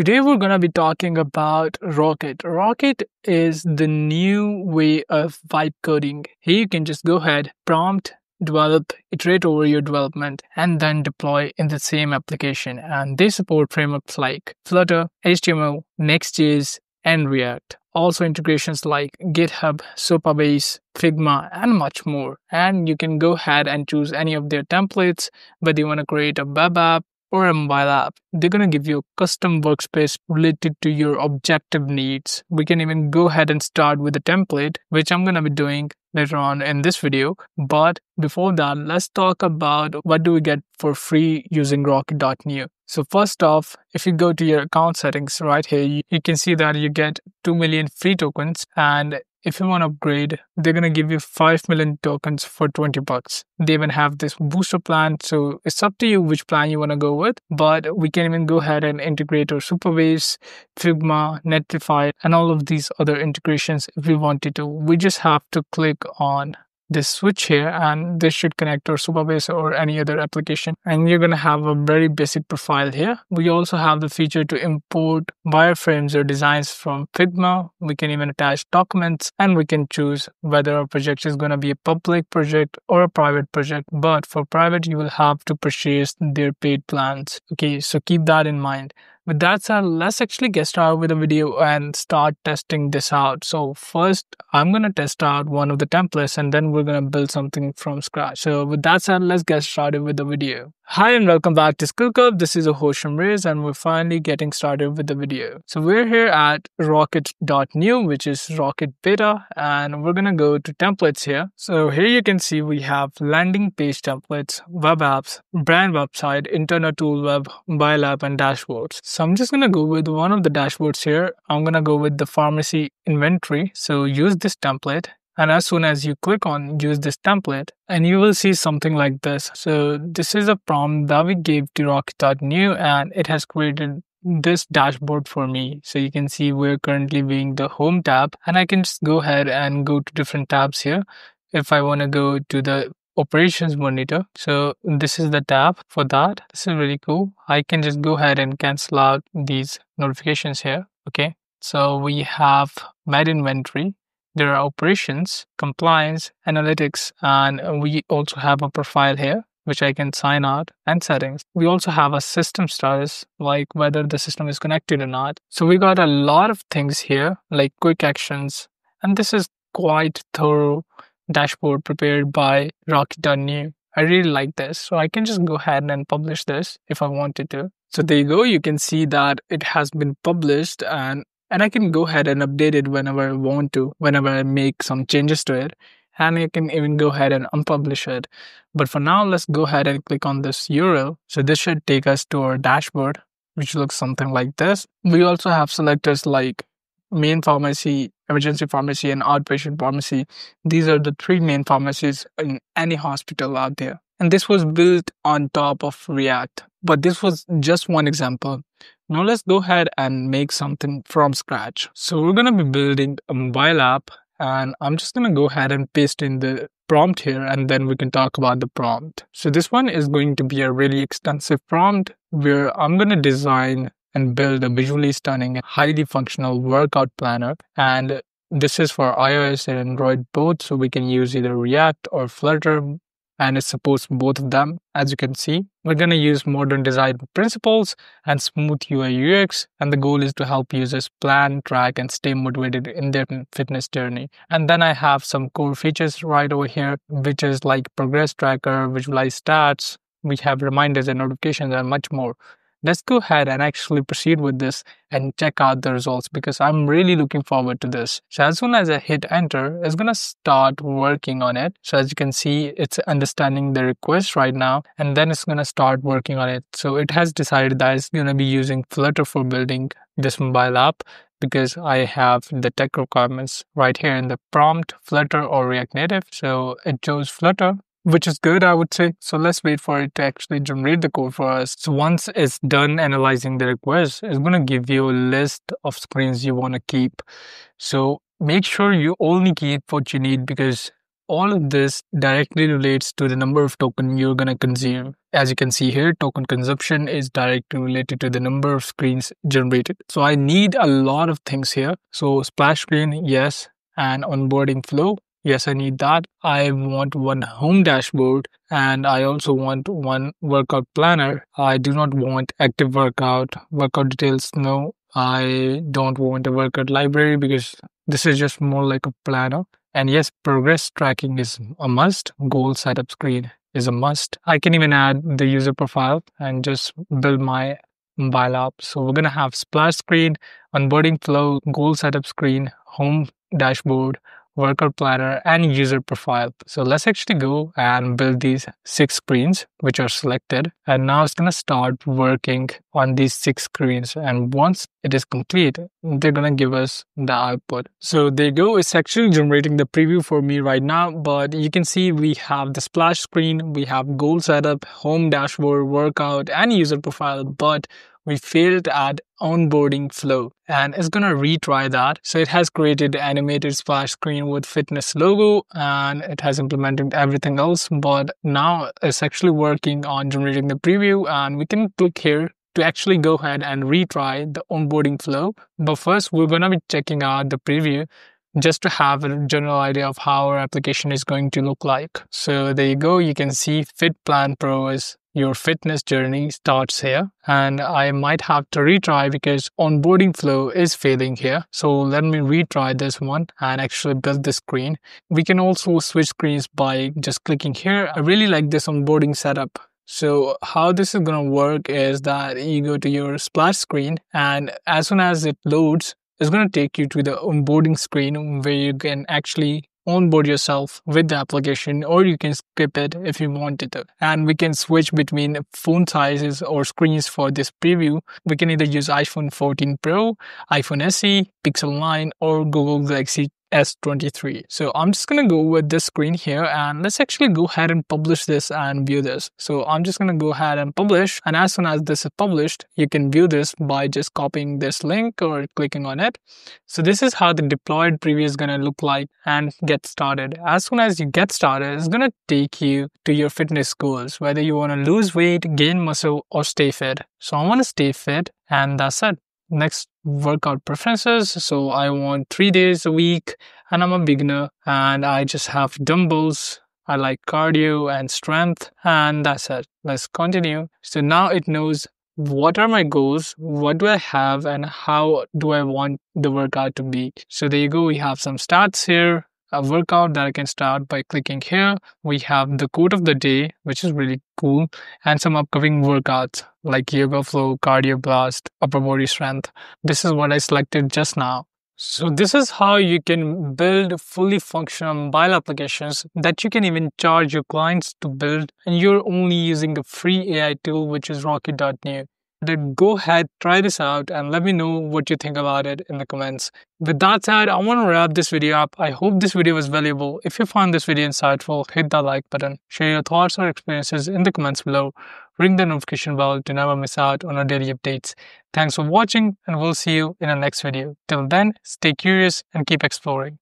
Today we're going to be talking about Rocket. Rocket is the new way of vibe coding. Here you can just go ahead, prompt, develop, iterate over your development, and then deploy in the same application. And they support frameworks like Flutter, HTML, Next.js, and React. Also integrations like GitHub, Supabase, Figma, and much more. And you can go ahead and choose any of their templates, whether you want to create a web app or a mobile app. They're going to give you a custom workspace related to your objective needs. We can even go ahead and start with a template, which I'm going to be doing later on in this video. But before that, let's talk about what do we get for free using Rocket.new. So first off, if you go to your account settings right here, you, you can see that you get 2 million free tokens and if you want to upgrade, they're going to give you 5 million tokens for 20 bucks. They even have this booster plan. So it's up to you which plan you want to go with. But we can even go ahead and integrate our Supabase, Figma, Netlify, and all of these other integrations if we wanted to. We just have to click on this switch here and this should connect to Supabase or any other application and you're going to have a very basic profile here. We also have the feature to import wireframes or designs from Figma. We can even attach documents and we can choose whether our project is going to be a public project or a private project. But for private, you will have to purchase their paid plans. Okay, so keep that in mind. With that said, let's actually get started with the video and start testing this out. So first, I'm going to test out one of the templates and then we're going to build something from scratch. So with that said, let's get started with the video. Hi and welcome back to SkillCurb. This is Ahosham Riz and we're finally getting started with the video. So we're here at rocket.new, which is Rocket Beta, and we're gonna go to templates here. So here you can see we have landing page templates, web apps, brand website, internal tool web, mobile app, and dashboards. So I'm just gonna go with one of the dashboards here. I'm gonna go with the pharmacy inventory. So use this template and as soon as you click on use this template, and you will see something like this. So this is a prompt that we gave to Rocket.new and it has created this dashboard for me. So you can see we're currently being the home tab and I can just go ahead and go to different tabs here. If I want to go to the operations monitor. So this is the tab for that. This is really cool. I can just go ahead and cancel out these notifications here. Okay. So we have med inventory there are operations, compliance, analytics, and we also have a profile here which I can sign out and settings. We also have a system status, like whether the system is connected or not. So we got a lot of things here, like quick actions, and this is quite thorough dashboard prepared by Rocket.new. I really like this. So I can just go ahead and publish this if I wanted to. So there you go. You can see that it has been published and and I can go ahead and update it whenever I want to, whenever I make some changes to it. And I can even go ahead and unpublish it. But for now, let's go ahead and click on this URL. So this should take us to our dashboard, which looks something like this. We also have selectors like main pharmacy, emergency pharmacy, and outpatient pharmacy. These are the three main pharmacies in any hospital out there. And this was built on top of React. But this was just one example. Now let's go ahead and make something from scratch. So we're going to be building a mobile app and I'm just going to go ahead and paste in the prompt here and then we can talk about the prompt. So this one is going to be a really extensive prompt where I'm going to design and build a visually stunning, highly functional workout planner. And this is for iOS and Android both, so we can use either React or Flutter and it supports both of them. As you can see, we're going to use modern design principles and smooth UI UX, and the goal is to help users plan, track, and stay motivated in their fitness journey. And then I have some core features right over here, which is like progress tracker, visualize stats, we have reminders and notifications and much more let's go ahead and actually proceed with this and check out the results because I'm really looking forward to this. So as soon as I hit enter, it's going to start working on it. So as you can see, it's understanding the request right now, and then it's going to start working on it. So it has decided that it's going to be using Flutter for building this mobile app because I have the tech requirements right here in the prompt, Flutter or React Native. So it chose Flutter which is good, I would say. So let's wait for it to actually generate the code for us. So once it's done analyzing the request, it's going to give you a list of screens you want to keep. So make sure you only keep what you need because all of this directly relates to the number of token you're going to consume. as you can see here, token consumption is directly related to the number of screens generated. So I need a lot of things here. So splash screen, yes, and onboarding flow. Yes, I need that. I want one home dashboard and I also want one workout planner. I do not want active workout, workout details. No, I don't want a workout library because this is just more like a planner. And yes, progress tracking is a must. Goal setup screen is a must. I can even add the user profile and just build my mobile app. So we're to have splash screen, onboarding flow, goal setup screen, home dashboard, workout planner and user profile. So let's actually go and build these six screens which are selected. And now it's to start working on these six screens. And once it is complete, they're to give us the output. So there you go. It's actually generating the preview for me right now. But you can see we have the splash screen, we have goal setup, home dashboard, workout and user profile. But we failed at onboarding flow and it's gonna retry that. So it has created animated splash screen with fitness logo and it has implemented everything else. But now it's actually working on generating the preview and we can click here to actually go ahead and retry the onboarding flow. But first we're gonna be checking out the preview just to have a general idea of how our application is going to look like. So there you go. You can see Fit Plan Pro is your fitness journey starts here and I might have to retry because onboarding flow is failing here. So let me retry this one and actually build the screen. We can also switch screens by just clicking here. I really like this onboarding setup. So how this is to work is that you go to your splash screen and as soon as it loads, it's going to take you to the onboarding screen where you can actually onboard yourself with the application or you can skip it if you wanted to. And we can switch between phone sizes or screens for this preview. We can either use iPhone 14 Pro, iPhone SE, Pixel 9 or Google Galaxy S23. So I'm just going to go with this screen here and let's actually go ahead and publish this and view this. So I'm just going to go ahead and publish and as soon as this is published, you can view this by just copying this link or clicking on it. So this is how the deployed preview is going to look like and get started. As soon as you get started, it's going to take you to your fitness goals, whether you want to lose weight, gain muscle or stay fit. So I want to stay fit and that's it next workout preferences. So I want three days a week and I'm a beginner and I just have dumbbells. I like cardio and strength and that's it. Let's continue. So now it knows what are my goals, what do I have and how do I want the workout to be. So there you go. We have some stats here a workout that I can start by clicking here. We have the quote of the day, which is really cool, and some upcoming workouts like yoga flow, cardio blast, upper body strength. This is what I selected just now. So this is how you can build fully functional mobile applications that you can even charge your clients to build and you're only using a free AI tool which is rocket.new then go ahead, try this out, and let me know what you think about it in the comments. With that said, I want to wrap this video up. I hope this video was valuable. If you found this video insightful, hit that like button, share your thoughts or experiences in the comments below, ring the notification bell to never miss out on our daily updates. Thanks for watching, and we'll see you in our next video. Till then, stay curious and keep exploring.